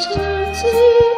曾经。